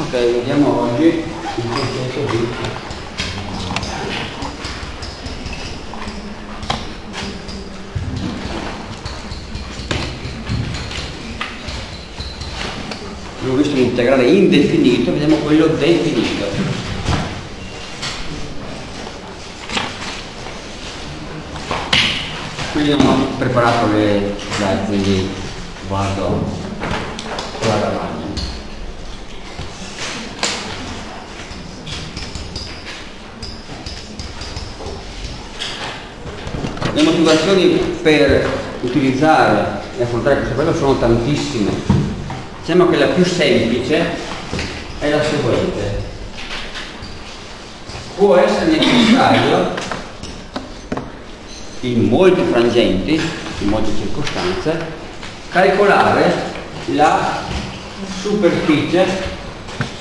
Ok, vediamo oggi il concetto di abbiamo visto l'integrale indefinito, vediamo quello definito. Quindi non ho preparato le slide, quindi guardo la Le motivazioni per utilizzare e affrontare questo problema sono tantissime. Diciamo che la più semplice è la seguente. Può essere necessario in molti frangenti, in molte circostanze, calcolare la superficie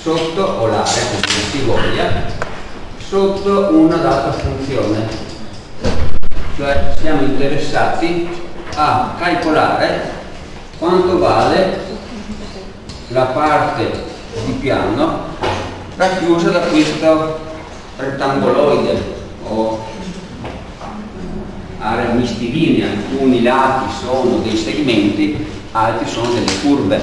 sotto o l'area, come si voglia, sotto una data funzione cioè siamo interessati a calcolare quanto vale la parte di piano racchiusa da questo rettangoloide o area mistilinea, alcuni lati sono dei segmenti, altri sono delle curve.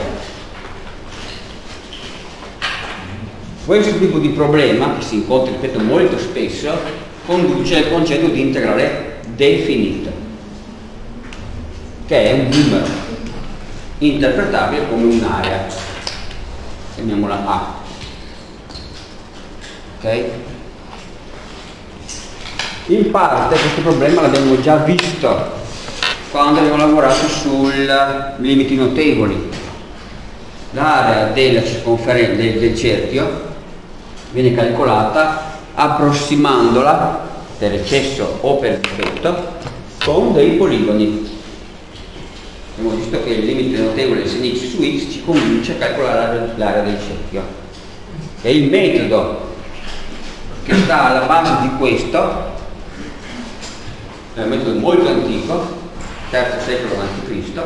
Questo tipo di problema, che si incontra, ripeto, molto spesso, conduce al concetto di integrale definito, che è un numero interpretabile come un'area, chiamiamola A. Ok? In parte questo problema l'abbiamo già visto quando abbiamo lavorato sui limiti notevoli. L'area del, del cerchio viene calcolata approssimandola per eccesso o per difetto con dei poligoni. Abbiamo visto che il limite notevole sin x su x ci convince a calcolare l'area del cerchio. E il metodo che sta alla base di questo è un metodo molto antico, terzo secolo a.C.,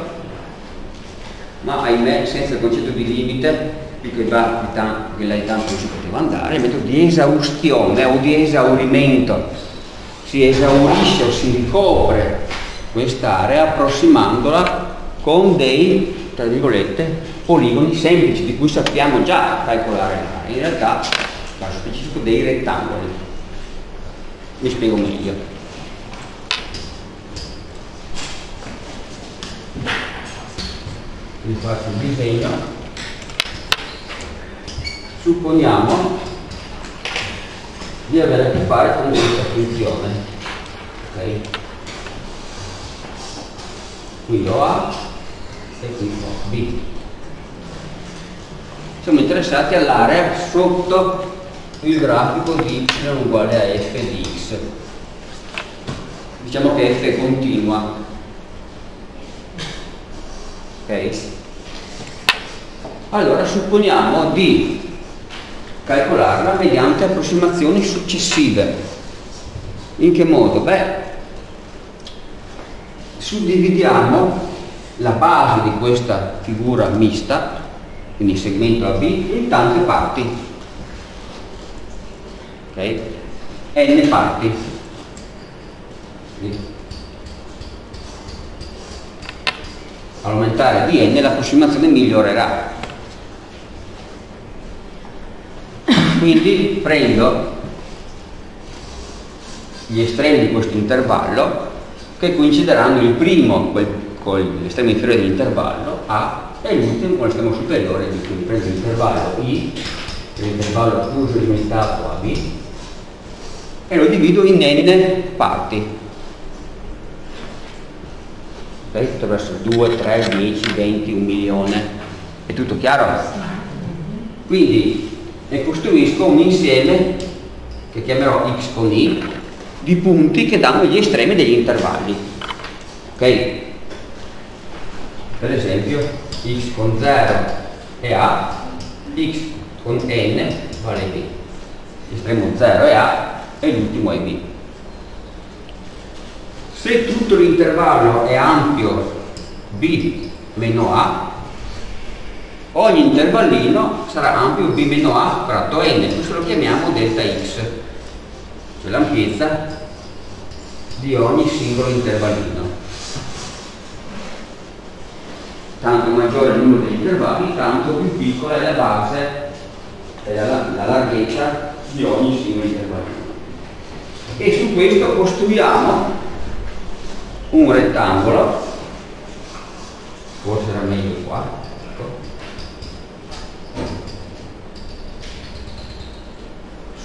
ma ahimè senza il concetto di limite più che là di tanto si poteva andare, il metodo di esaustione o di esaurimento si esaurisce o si ricopre quest'area approssimandola con dei, tra virgolette, poligoni semplici di cui sappiamo già calcolare l'area. In realtà, caso specifico, dei rettangoli. Mi spiego meglio. Vi faccio il disegno. Supponiamo di avere a che fare con questa funzione. Okay? Qui ho A e qui ho B. Siamo interessati all'area sotto il grafico di y uguale a f di x. Diciamo che f è continua. Ok? Allora supponiamo di calcolarla mediante approssimazioni successive. In che modo? Beh, suddividiamo la base di questa figura mista, quindi segmento AB, in tante parti. Ok? N parti. All'aumentare di n l'approssimazione migliorerà. Quindi prendo gli estremi di questo intervallo che coincideranno il primo con l'estremo inferiore dell'intervallo A e l'ultimo con l'estremo superiore, quindi prendo l'intervallo I, l'intervallo chiuso limitato a B e lo divido in n parti. Potrebbero essere 2, 3, 10, 20, 1 milione. È tutto chiaro? Quindi e costruisco un insieme che chiamerò x con i di punti che danno gli estremi degli intervalli ok? Per esempio x con 0 è a x con n vale b. L'estremo 0 è a e l'ultimo è b. Se tutto l'intervallo è ampio b meno a ogni intervallino sarà ampio b meno a fratto n, questo lo chiamiamo delta x, cioè l'ampiezza di ogni singolo intervallino. Tanto maggiore il numero degli intervalli, tanto più piccola è la base, è la, la larghezza di ogni singolo intervallino. E su questo costruiamo un rettangolo, forse era meglio qua,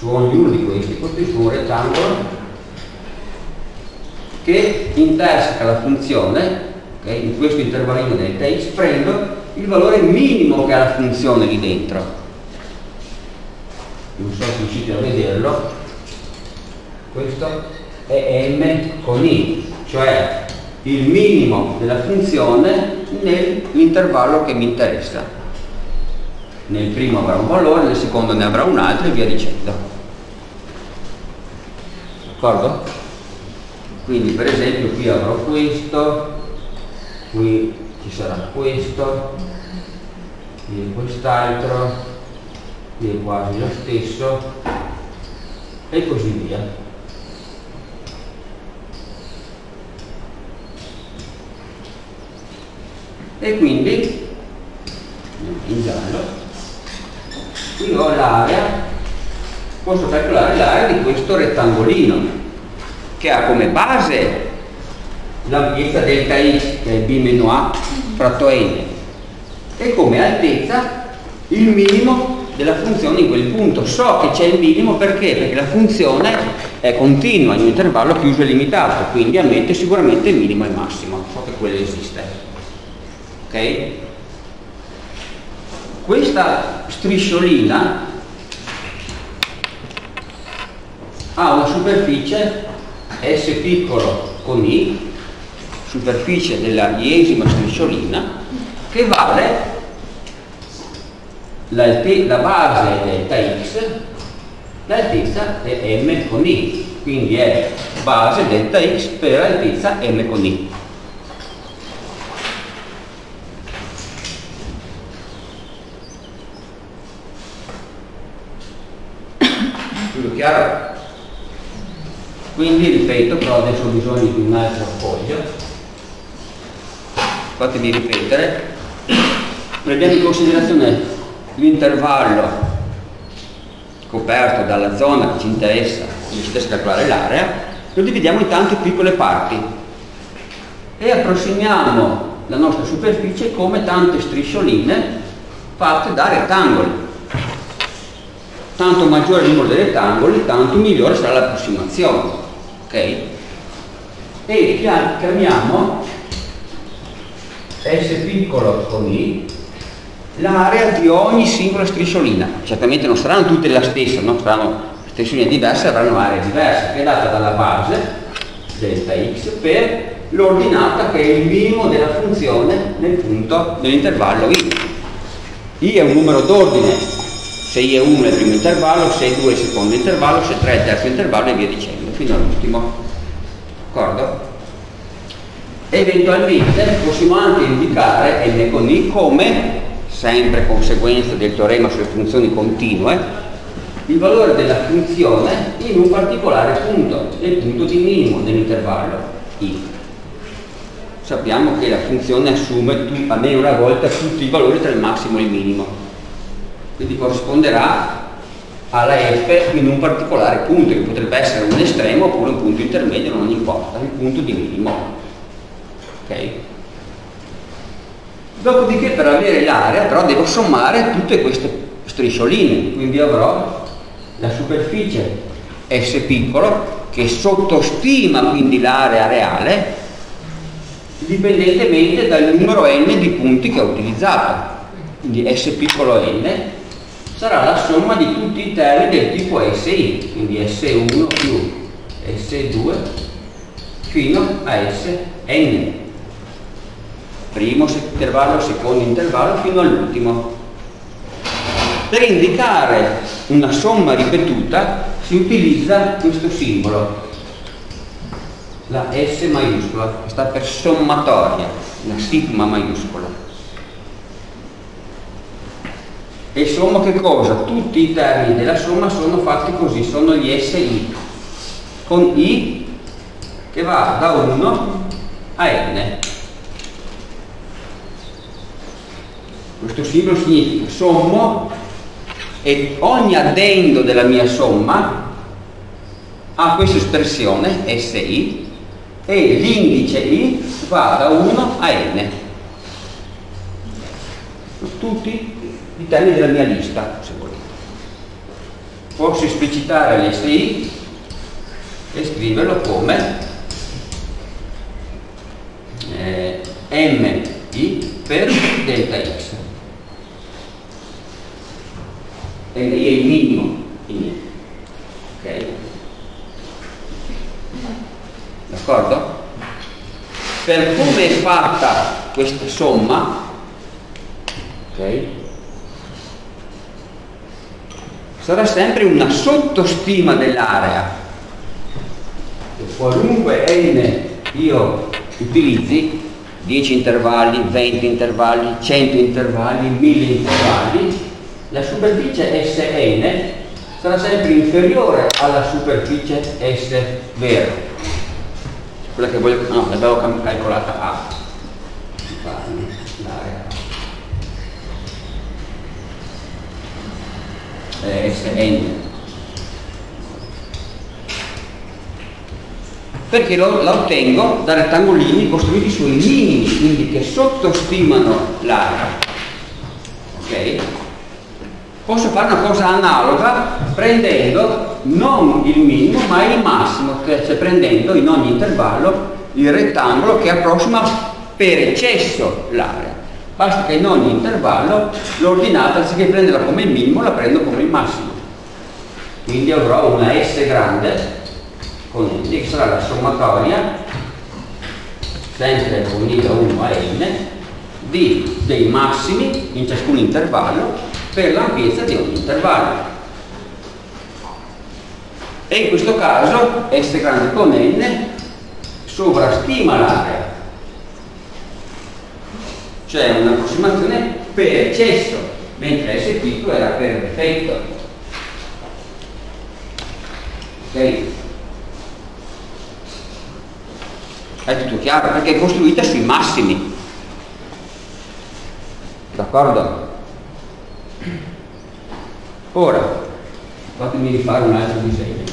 su ognuno di questi costruisco un rettangolo che interseca la funzione okay, in questo intervallino delta x prendo il valore minimo che ha la funzione lì dentro. Non so se riuscite a vederlo. Questo è m con i cioè il minimo della funzione nell'intervallo che mi interessa. Nel primo avrà un valore nel secondo ne avrà un altro e via dicendo d'accordo? quindi per esempio qui avrò questo qui ci sarà questo qui quest'altro qui è quasi lo stesso e così via e quindi in giallo qui ho l'area posso calcolare l'area di questo rettangolino che ha come base l'ampiezza delta x che è b meno a fratto n e come altezza il minimo della funzione in quel punto so che c'è il minimo perché? perché la funzione è continua in un intervallo chiuso e limitato quindi ammette sicuramente il minimo e il massimo so che quello esiste ok? questa strisciolina ha una superficie S piccolo con I, superficie della iesima strisciolina, che vale la base delta x, l'altezza è m con i, quindi è base delta x per altezza m con i. Tutto chiaro? Quindi ripeto però adesso ho bisogno di un altro foglio. Fatemi ripetere. Prendiamo in considerazione l'intervallo coperto dalla zona che ci interessa quindi ci interessa calcolare l'area lo dividiamo in tante piccole parti e approssimiamo la nostra superficie come tante striscioline fatte da rettangoli. Tanto maggiore il numero dei rettangoli tanto migliore sarà l'approssimazione ok? E chiamiamo S piccolo con I l'area di ogni singola strisciolina. Certamente non saranno tutte la stessa, no? saranno striscioline diverse, avranno aree diverse, che è data dalla base delta x per l'ordinata che è il minimo della funzione nel punto dell'intervallo i. i è un numero d'ordine, se i è 1 è il primo intervallo, se i 2 è il secondo intervallo, se 3 è il terzo intervallo e via dicendo fino all'ultimo. D'accordo? Eventualmente possiamo anche indicare n con i come, sempre conseguenza del teorema sulle funzioni continue, il valore della funzione in un particolare punto, nel punto di minimo dell'intervallo i. Sappiamo che la funzione assume almeno una volta tutti i valori tra il massimo e il minimo, quindi corrisponderà alla F in un particolare punto, che potrebbe essere un estremo oppure un punto intermedio, non importa, il punto di minimo. Ok? Dopodiché per avere l'area però devo sommare tutte queste striscioline, quindi avrò la superficie S piccolo che sottostima quindi l'area reale dipendentemente dal numero n di punti che ho utilizzato. Quindi S piccolo n sarà la somma di tutti i termini del tipo SI, quindi S1 più S2 fino a Sn. Primo intervallo, secondo intervallo fino all'ultimo. Per indicare una somma ripetuta si utilizza questo simbolo, la S maiuscola, che sta per sommatoria, la sigma maiuscola. E sommo che cosa? Tutti i termini della somma sono fatti così, sono gli SI, con I che va da 1 a n. Questo simbolo significa sommo e ogni addendo della mia somma ha questa espressione SI e l'indice I va da 1 a n. Tutti i termini della mia lista, se volete. Posso esplicitare l'SI e scriverlo come eh, MI per delta X. E è il minimo in Ok? D'accordo? Per come è fatta questa somma, ok? Sarà sempre una sottostima dell'area. Qualunque n io utilizzi, 10 intervalli, 20 intervalli, 100 intervalli, 1000 intervalli, la superficie Sn sarà sempre inferiore alla superficie S vero. Quella che voglio, no, l'avevo calcolata A. L'area. Sn. Perché lo, la ottengo da rettangolini costruiti sui minimi, quindi che sottostimano l'area. Ok? Posso fare una cosa analoga prendendo non il minimo ma il massimo, cioè prendendo in ogni intervallo il rettangolo che approssima per eccesso l'area. Basta che in ogni intervallo l'ordinata, anziché prenderla come minimo, la prendo come massimo. Quindi avrò una S grande con n, che sarà la sommatoria, sempre da 1 a n, di, dei massimi in ciascun intervallo per l'ampiezza di ogni intervallo. E in questo caso S grande con n sovrastima l'area, cioè un'approssimazione per eccesso, mentre S piccolo era per effetto. Ok? È tutto chiaro? Perché è costruita sui massimi. D'accordo? Ora, fatemi rifare un altro disegno.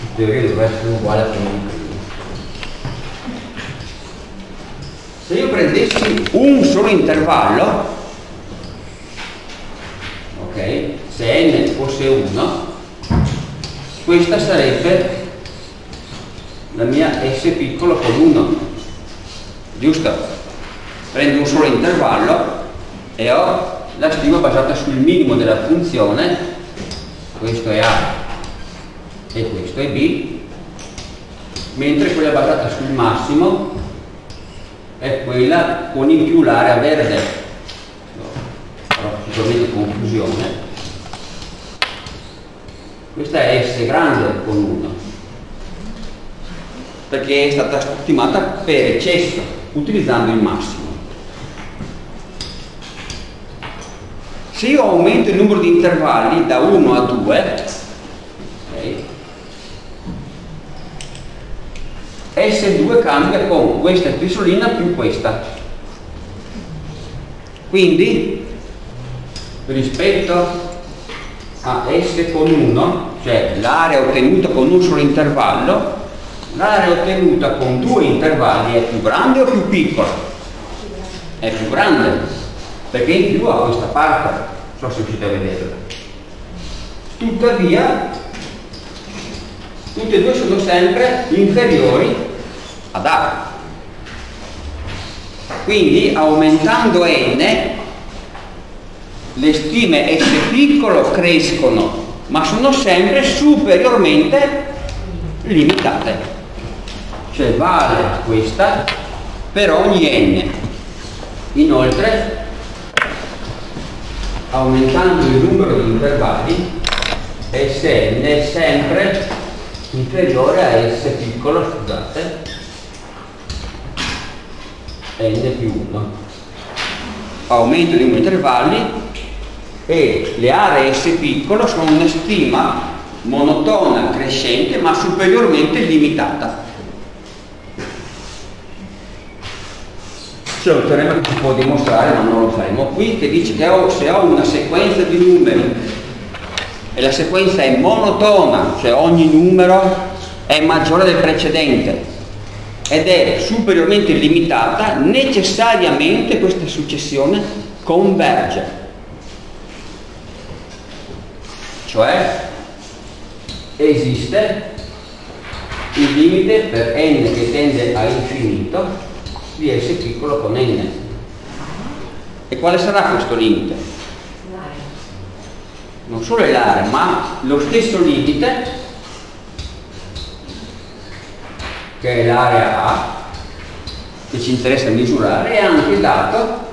In teoria dovrebbe essere uguale a prima. Se io prendessi un solo intervallo, ok, se n fosse 1, questa sarebbe la mia S piccolo con 1, giusto? Prendo un solo intervallo e ho la stima basata sul minimo della funzione, questo è A e questo è B, mentre quella basata sul massimo è quella con in più l'area verde. Farò sicuramente confusione. Questa è S grande con 1, perché è stata stimata per eccesso, utilizzando il massimo. Se io aumento il numero di intervalli da 1 a 2, okay, S2 cambia con questa spisolina più questa. Quindi, rispetto a S con 1, cioè l'area ottenuta con un solo intervallo, l'area ottenuta con due intervalli è più grande o più piccola? È più grande perché in più ha questa parte, non so se riuscite a vederla. Tuttavia, tutte e due sono sempre inferiori A. Quindi aumentando n, le stime S piccolo crescono, ma sono sempre superiormente limitate. Cioè vale questa per ogni n. Inoltre aumentando il numero di intervalli Sn è sempre inferiore a S piccolo, scusate, n più 1. aumento di numero di intervalli e le aree S piccolo sono una stima monotona crescente ma superiormente limitata. C'è un teorema che si può dimostrare ma non lo faremo qui che dice che ho, se ho una sequenza di numeri e la sequenza è monotona, cioè ogni numero è maggiore del precedente ed è superiormente limitata, necessariamente questa successione converge. Cioè esiste il limite per n che tende a infinito di s piccolo con n. E quale sarà questo limite? Non solo l'area, ma lo stesso limite che è l'area A, che ci interessa misurare, è anche dato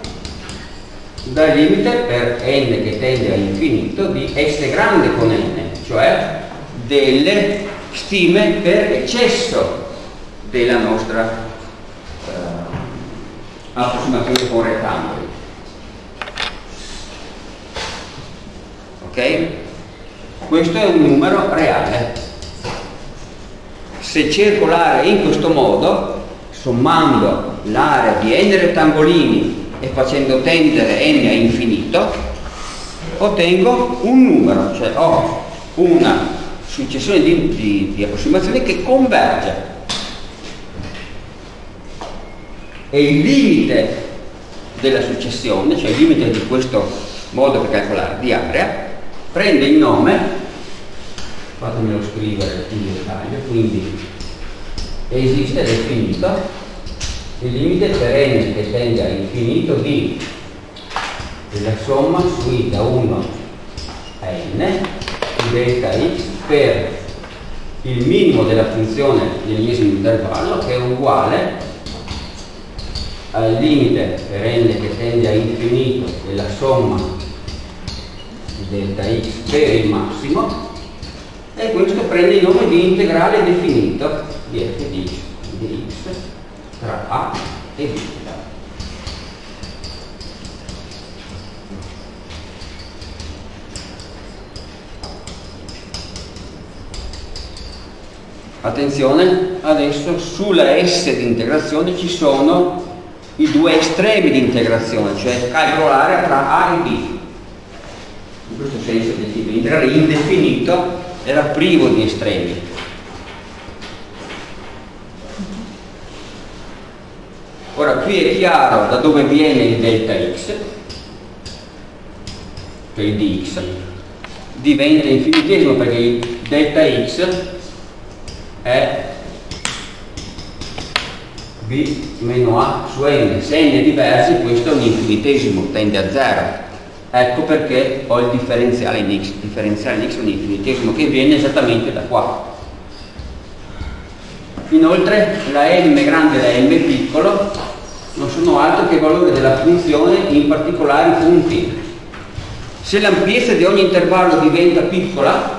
dal limite per n che tende all'infinito di S grande con n, cioè delle stime per eccesso della nostra eh, approssimazione con rettangoli. Ok? Questo è un numero reale se cerco l'area in questo modo, sommando l'area di n rettangolini e facendo tendere n a infinito, ottengo un numero, cioè ho una successione di, di, di approssimazioni che converge. E il limite della successione, cioè il limite di questo modo per calcolare di area, prende il nome fatemelo scrivere in dettaglio, quindi esiste definito il limite per n che tende all'infinito di della somma su i da 1 a n di delta x per il minimo della funzione del medesimo intervallo che è uguale al limite per n che tende a infinito della somma delta x per il massimo e questo prende il nome di integrale definito di f di x, di x tra a e b. Attenzione, adesso sulla S di integrazione ci sono i due estremi di integrazione, cioè calcolare tra A e B. In questo senso del tipo integrale indefinito era privo di estremi. Ora qui è chiaro da dove viene il delta x, cioè il dx, diventa infinitesimo perché il delta x è b meno a su n. Se n è diversi questo è un infinitesimo, tende a 0 Ecco perché ho il differenziale in x. Il differenziale in x è un infinitesimo che viene esattamente da qua. Inoltre la m grande e la m piccolo non sono altro che i valori della funzione in particolari punti. Se l'ampiezza di ogni intervallo diventa piccola,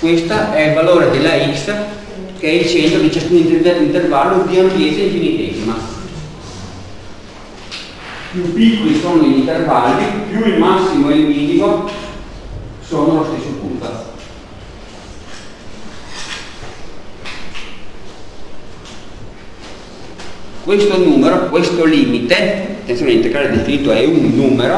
questo è il valore della x che è il centro di ciascun intervallo di ampiezza infinitesima più piccoli sono gli intervalli, più il massimo e il minimo sono lo stesso punto. Questo numero, questo limite, attenzione l'integrale definito è un numero,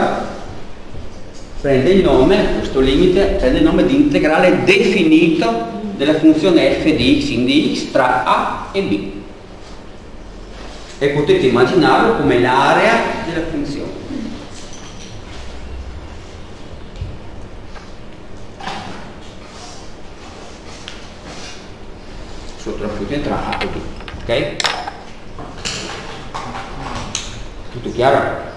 prende il nome, questo limite prende il nome di integrale definito della funzione f di x in dx tra a e b e potete immaginarlo come l'area della funzione. Sotto la funzione tra A e B. Ok? Tutto chiaro?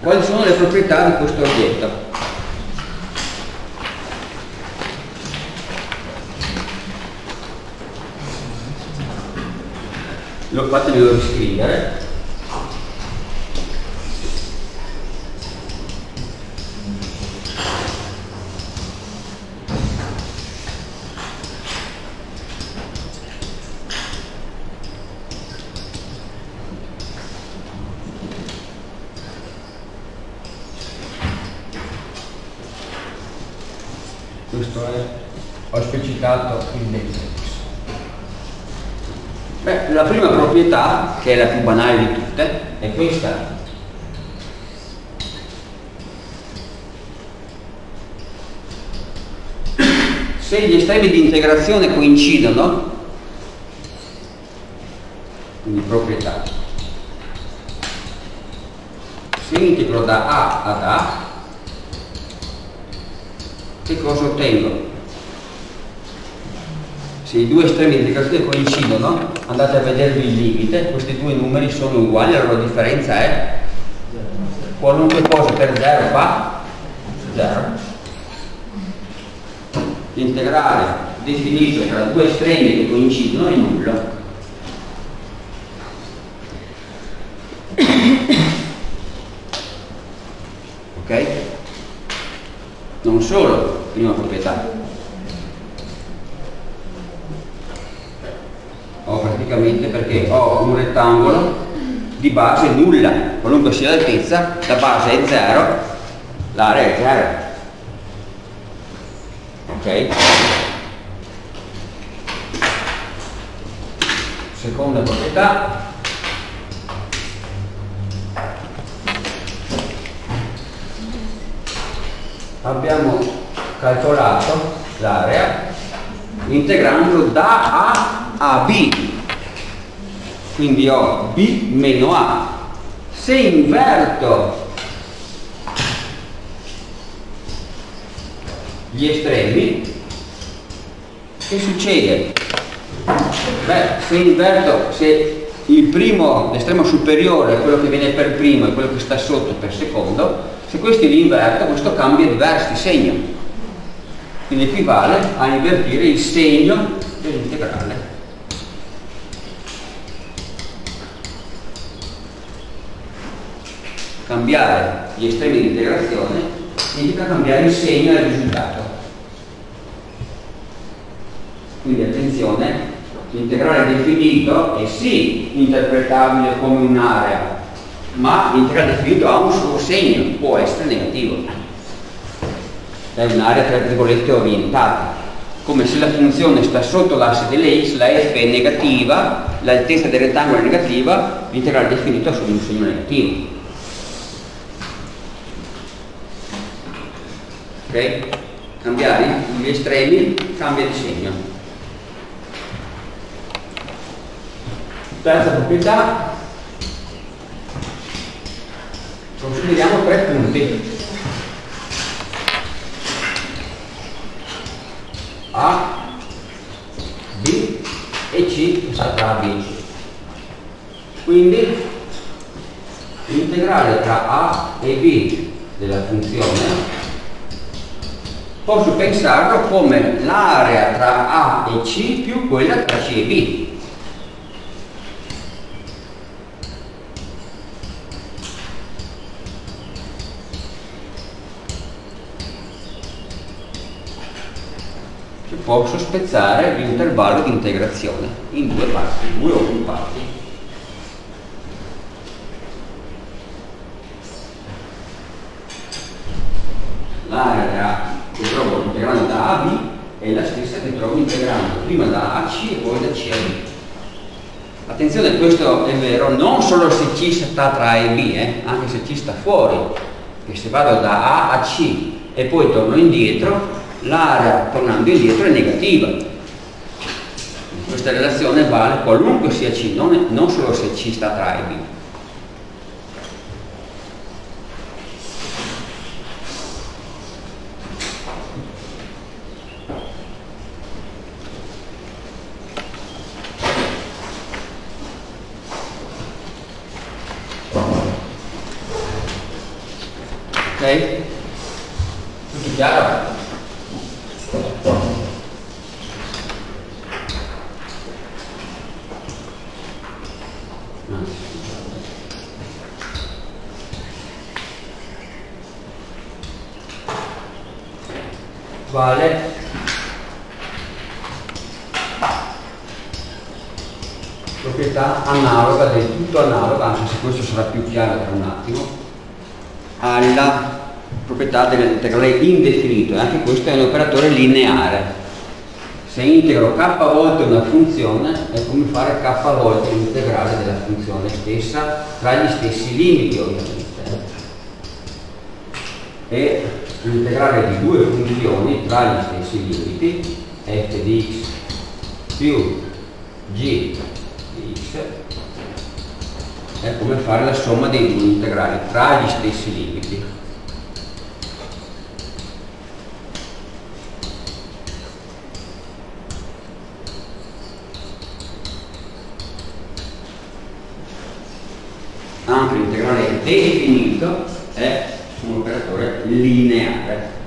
Quali sono le proprietà di questo oggetto? Lo fatemelo riscrivere questo è, ho specificato il dentro. Beh, la prima proprietà, che è la più banale di tutte, è questa. Se gli estremi di integrazione coincidono, quindi proprietà, se integro da A ad A, che cosa ottengo? se i due estremi di integrazione coincidono, andate a vedervi il limite, questi due numeri sono uguali, la loro differenza è qualunque cosa per 0 fa 0. L'integrale definito tra due estremi che coincidono è nullo. Ok? Non solo, prima proprietà. ho praticamente perché ho un rettangolo di base nulla, qualunque sia l'altezza, la base è 0, l'area è 0. Ok? Seconda proprietà. Abbiamo calcolato l'area integrando da A a B quindi ho B meno A. Se inverto gli estremi che succede? Beh, se inverto se il primo, l'estremo superiore è quello che viene per primo e quello che sta sotto per secondo se questi li inverto questo cambia diversi segno quindi equivale a invertire il segno dell'integrale cambiare gli estremi di integrazione significa cambiare il segno del risultato. Quindi attenzione, l'integrale definito è sì interpretabile come un'area, ma l'integrale definito ha un suo segno, può essere negativo. È un'area tra virgolette orientata, come se la funzione sta sotto l'asse delle x, la f è negativa, l'altezza del rettangolo è negativa, l'integrale definito ha solo un segno negativo. Ok? Cambiare gli estremi cambia di segno. Terza proprietà, consideriamo tre punti. A, B e C sarà B. Quindi l'integrale tra A e B della funzione posso pensarlo come l'area tra A e C più quella tra C e B. Posso spezzare l'intervallo di integrazione in due parti, due o più parti. L'area che trovo integrando da A a B è la stessa che trovo integrando prima da A a C e poi da C a B. Attenzione, questo è vero non solo se C sta tra A e B, eh, anche se C sta fuori, che se vado da A a C e poi torno indietro, l'area tornando indietro è negativa. Questa relazione vale qualunque sia C, non, non solo se C sta tra A e B. Tutto chiaro? Vale proprietà analoga, del tutto analoga, anche se questo sarà più chiaro tra un attimo, alla proprietà dell'integrale indefinito e anche questo è un operatore lineare. Se integro k volte una funzione è come fare k volte l'integrale della funzione stessa tra gli stessi limiti ovviamente. E l'integrale di due funzioni tra gli stessi limiti f di x più g di x è come fare la somma dei due integrali tra gli stessi limiti. Anche l'integrale definito è un operatore lineare.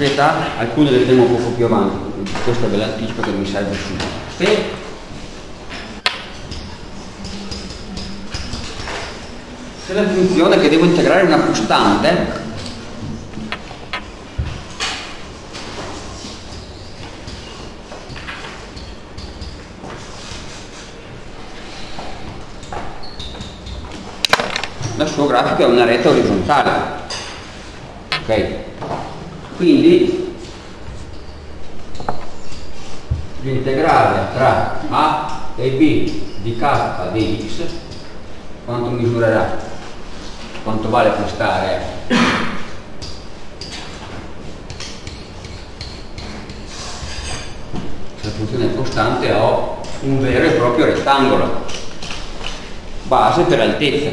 Proprietà, alcune le vedremo un poco più avanti, questa ve l'anticipo che mi serve subito. Se se la funzione che devo integrare una costante. La sua grafica è una rete orizzontale. Ok quindi l'integrale tra a e b di k di x quanto misurerà? quanto vale quest'area? se la funzione è costante ho un vero e proprio rettangolo base per altezza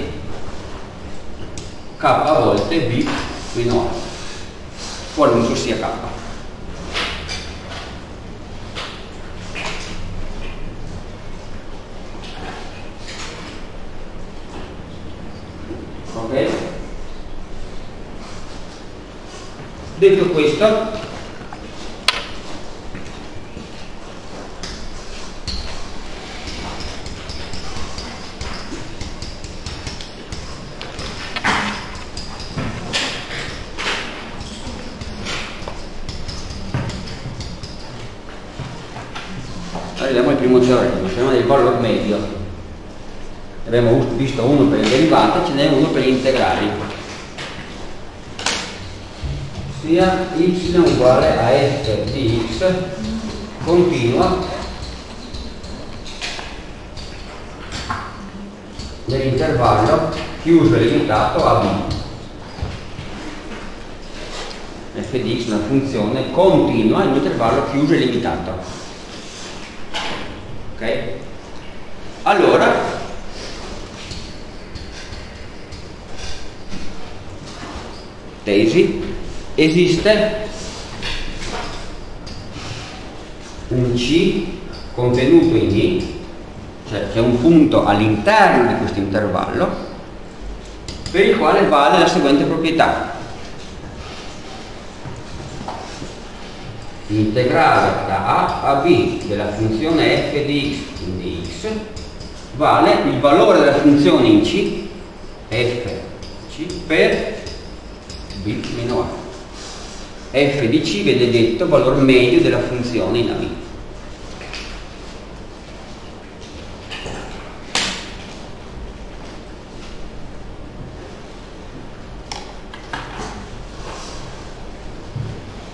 k volte b meno a qualunque sia K. Ok? Detto questo, valore medio abbiamo visto uno per il derivato ce n'è uno per gli integrali. Sia y uguale a f di x continua nell'intervallo chiuso e limitato a b f di x è una funzione continua in un intervallo chiuso e limitato. Ok? Allora, tesi, esiste un C contenuto in I, cioè c'è un punto all'interno di questo intervallo, per il quale vale la seguente proprietà. L'integrale da A a B della funzione f di x in dx vale il valore della funzione in C, f C per b meno a. f di C viene detto valore medio della funzione in AB.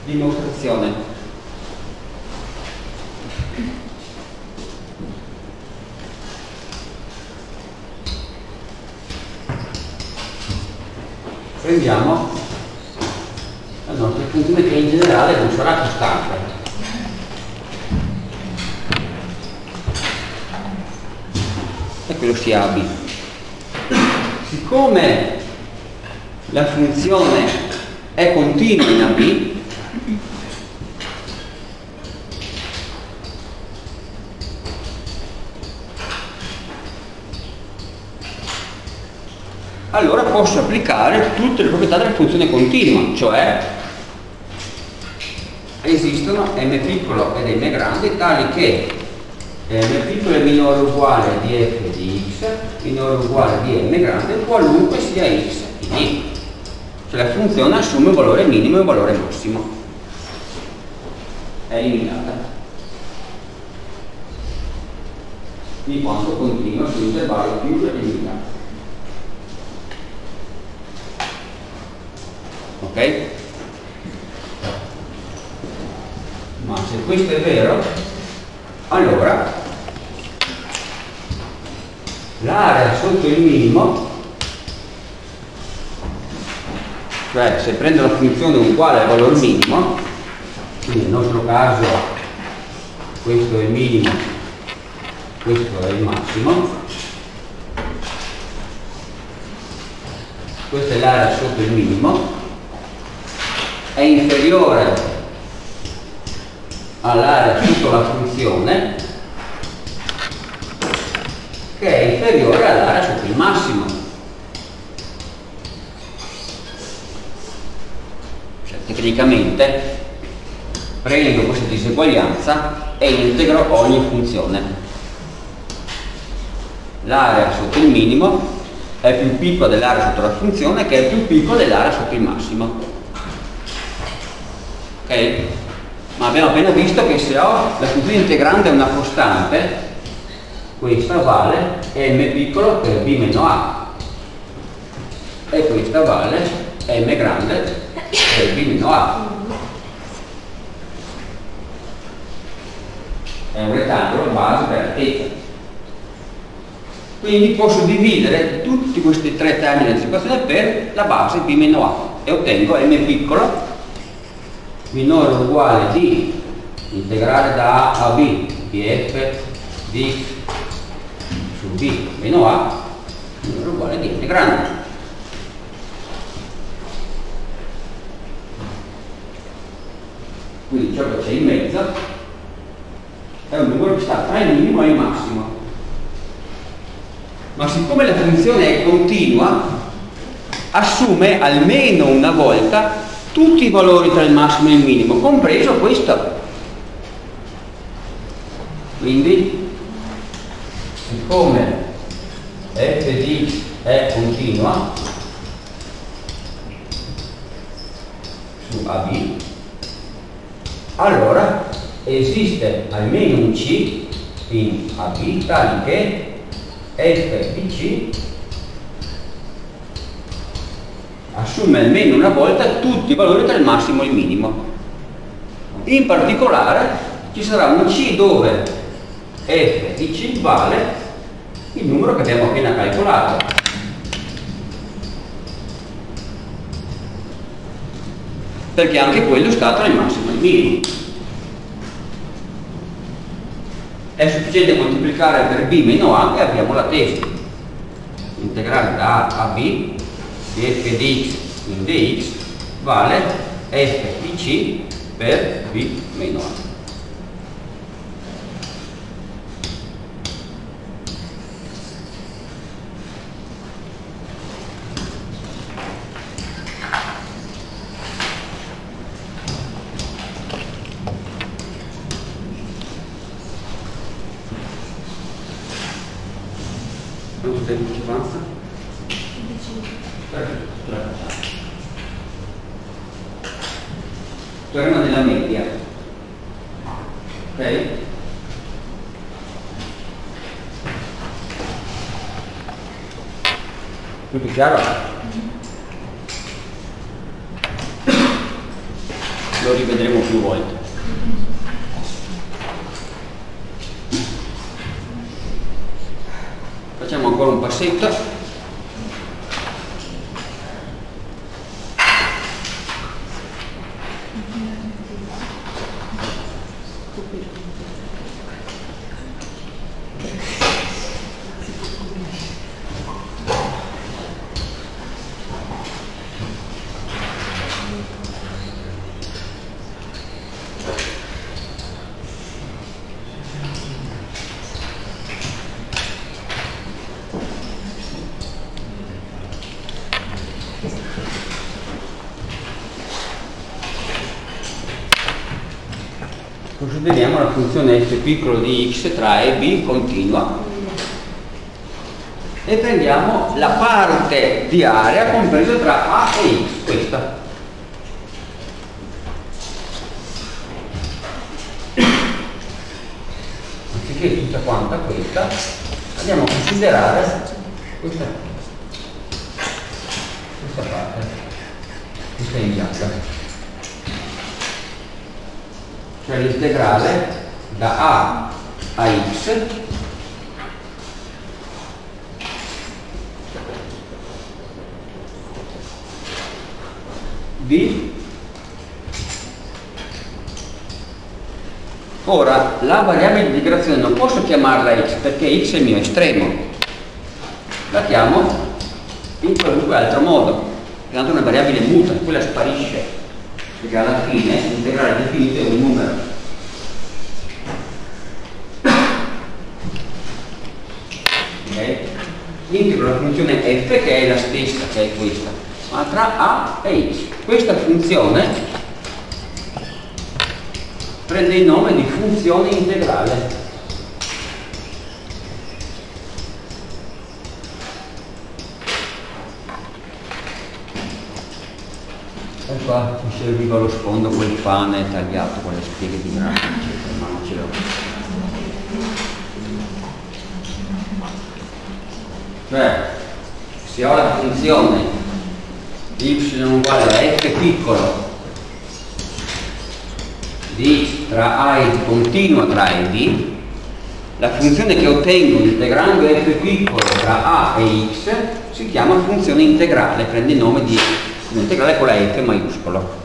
Dimostrazione. prendiamo funzione che in generale non sarà costante. E quello sia AB. Siccome la funzione è continua in AB, allora posso applicare tutte le proprietà della funzione continua, cioè esistono m piccolo ed m grande tali che m piccolo è minore o uguale di f di x minore o uguale di m grande qualunque sia x. In y cioè la funzione assume un valore minimo e un valore massimo. È eliminata di quanto continua sull'intervallo più limitato ok? ma se questo è vero? Allora l'area sotto il minimo cioè se prendo la funzione uguale al valore minimo quindi nel nostro caso questo è il minimo questo è il massimo questa è l'area sotto il minimo è inferiore all'area sotto la funzione che è inferiore all'area sotto il massimo. Cioè, tecnicamente prendo questa diseguaglianza e integro ogni funzione. L'area sotto il minimo è più piccola dell'area sotto la funzione che è più piccola dell'area sotto il massimo. Ok? Ma abbiamo appena visto che se ho la funzione integrante è una costante questa vale m piccolo per b meno a. E questa vale m grande per b meno a. È un rettangolo base per altezza quindi posso dividere tutti questi tre termini di anticipazione per la base b meno a e ottengo m piccolo minore o uguale di integrale da A a B di f di su B meno A minore o uguale di grande. Quindi ciò che c'è in mezzo è un numero che sta tra il minimo e il massimo. Ma siccome la funzione è continua, assume almeno una volta tutti i valori tra il massimo e il minimo, compreso questo. Quindi, siccome f di è continua su AB, allora esiste almeno un C in AB tale che f di C assume almeno una volta tutti i valori tra il massimo e il minimo. In particolare ci sarà un C dove f di C vale il numero che abbiamo appena calcolato. Perché anche quello sta tra il massimo e il minimo. È sufficiente moltiplicare per b meno a e abbiamo la testa. Integrale da a a b f di x in dx vale f di c per b meno a. Quanto tempo ci passa? Torniamo nella media. Ok? Tutto Consideriamo la funzione f piccolo di x tra e b continua e prendiamo la parte di area compresa tra A e X, questa. Anziché tutta quanta questa, andiamo a considerare questa cioè l'integrale da a a x di ora la variabile di integrazione non posso chiamarla x perché x è il mio estremo la chiamo in qualunque altro modo tanto una variabile muta quella sparisce perché alla fine l'integrale definito è un numero. Okay? Integro la funzione f che è la stessa, che è questa, ma tra a e x. Questa funzione prende il nome di funzione integrale. qua mi serviva lo sfondo quel pane tagliato con le spighe di grano ma non ce l'ho cioè se ho la funzione y uguale a f piccolo di tra a e continua tra a e b la funzione che ottengo integrando f piccolo tra a e x si chiama funzione integrale prende il nome di integrale con la F maiuscolo.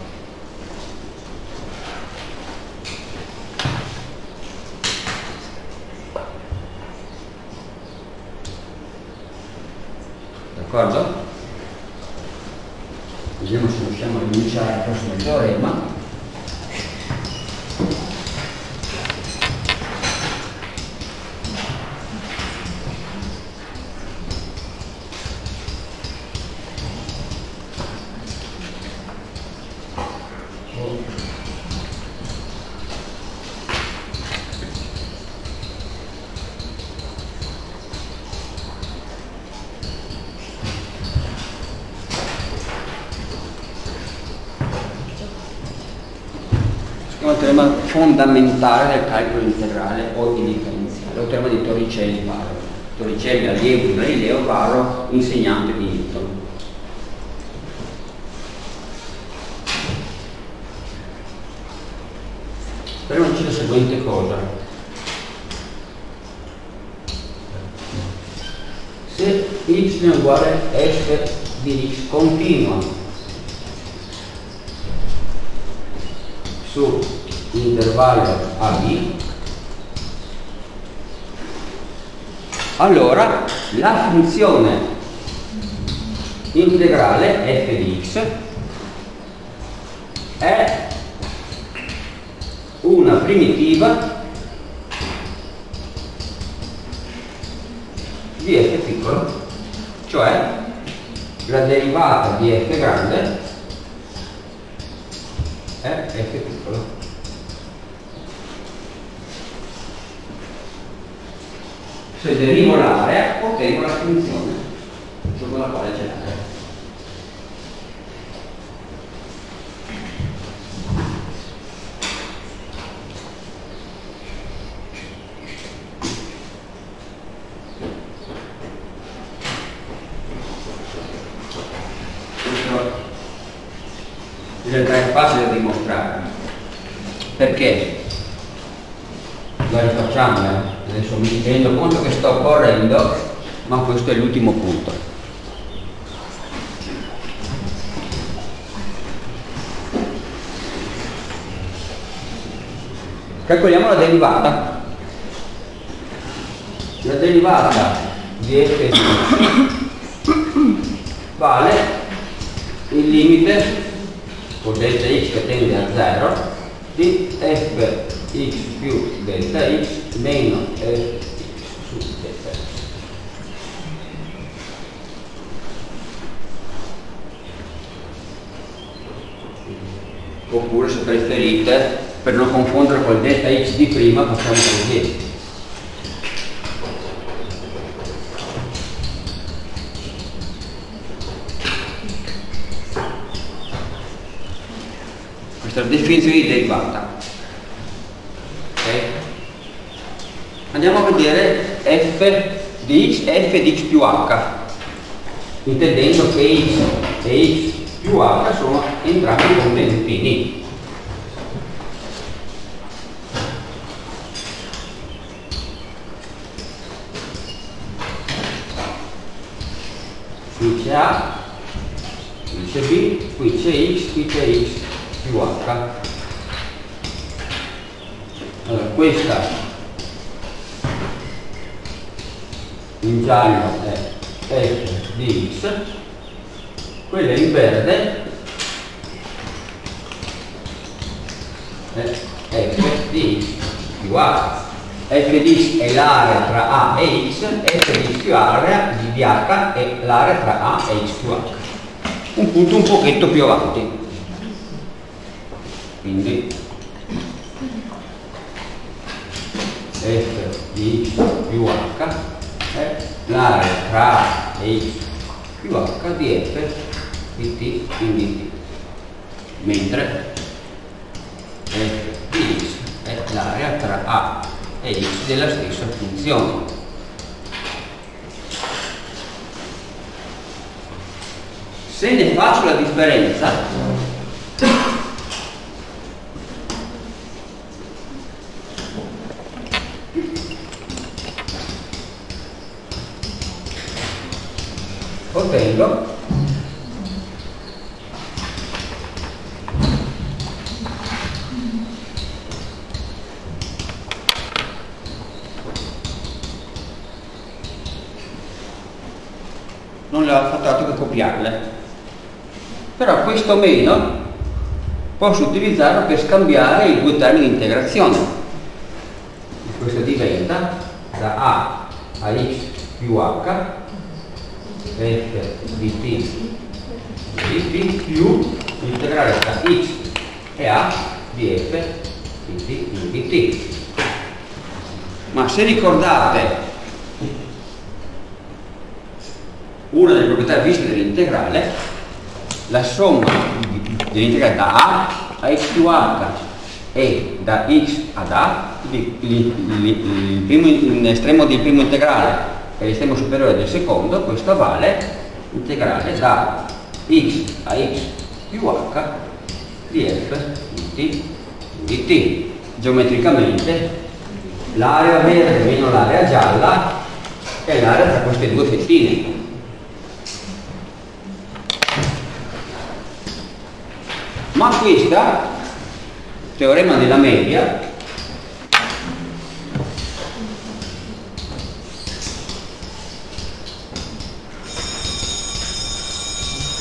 D'accordo? Vediamo se riusciamo a rinunciare al prossimo teorema. Fondamentale del calcolo integrale o di differenziale, o tema di Torricelli Varo. Torricelli allievo di Galileo Varo, insegnante di Newton. Prendiamoci la seguente cosa. Se y è uguale a f di x continua su intervallo AB, allora la funzione integrale f di x è una primitiva di f piccolo, cioè la derivata di f grande è f piccolo. Se derivo l'area, ottengo la funzione sopra la quale c'è l'area. è facile da dimostrare. Perché? La rifacciamo adesso mi rendo conto che sto correndo ma questo è l'ultimo punto. Calcoliamo la derivata. La derivata di f vale il limite con delta x che tende a 0 di f x più delta x meno f su delta. Oppure se preferite per non confondere col delta x di prima facciamo così questa definizione di derivata okay? Andiamo a vedere f di x e f di x più h intendendo che x e x più h sono entrambi conventini qui c'è A, qui c'è B, qui c'è X, qui c'è X più H. Allora, questa in giallo è F di X, quella in verde è F di X più H f di x è l'area tra A e x, f di x più area di h è l'area tra A e x più h. Un punto un pochetto più avanti. Quindi f di x più h è l'area tra A e x più h di f di t in dt. Mentre f di x è l'area tra A e x della stessa funzione. Se ne faccio la differenza, ottengo non ho fatto altro che copiarle. Però questo meno posso utilizzarlo per scambiare i due termini di integrazione. Questo diventa da a a x più h f di più l'integrale tra x e a di f di t di t. Ma se ricordate una delle proprietà viste dell'integrale, la somma dell'integrale da a a x più h e da x ad a, l'estremo del primo integrale e l'estremo superiore del secondo, questo vale integrale da x a x più h di f di t di t. Geometricamente l'area verde meno l'area gialla è l'area tra queste due fettine ma questa teorema della media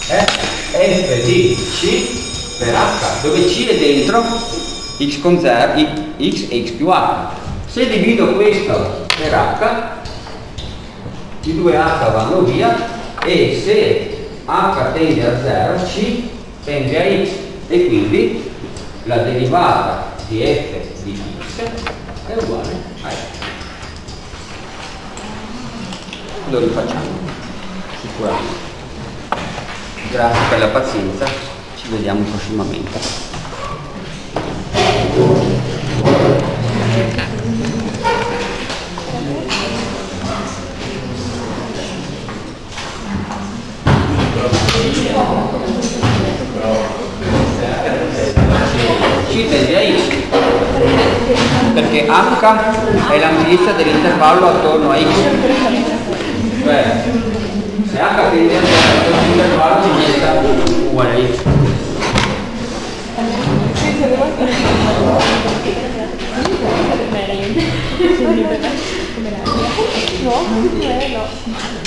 è f di c per h. Dove c è dentro? X con 0 x e x più h. Se divido questo per h i due h vanno via e se h tende a 0 c tende a x. E quindi la derivata di f di x è uguale a f. Lo rifacciamo, sicuramente. Grazie per la pazienza, ci vediamo prossimamente. C tende perché h è l'ampiezza dell'intervallo attorno a x cioè se h tende a 0 l'intervallo ci diventa uguale a x No, no.